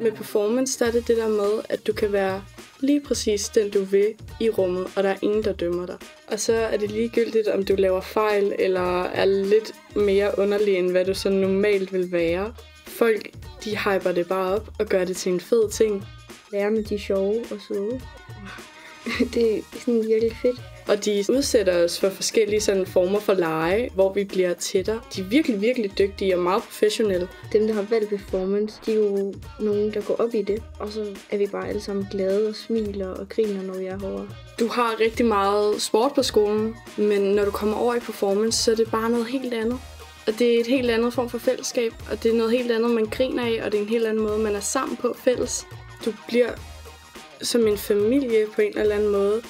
Med performance, der er det det der med, at du kan være lige præcis den, du vil i rummet, og der er ingen, der dømmer dig. Og så er det ligegyldigt, om du laver fejl, eller er lidt mere underlig, end hvad du så normalt vil være. Folk, de hyper det bare op og gør det til en fed ting. Lærerne, de sjove og søde. det er sådan virkelig fedt. Og de udsætter os for forskellige sådan former for lege, hvor vi bliver tættere. De er virkelig, virkelig dygtige og meget professionelle. Dem, der har valgt performance, de er jo nogen, der går op i det. Og så er vi bare alle sammen glade og smiler og griner, når vi er herovre. Du har rigtig meget sport på skolen, men når du kommer over i performance, så er det bare noget helt andet. Og det er et helt andet form for fællesskab, og det er noget helt andet, man griner af, og det er en helt anden måde, man er sammen på fælles. Du bliver som en familie på en eller anden måde.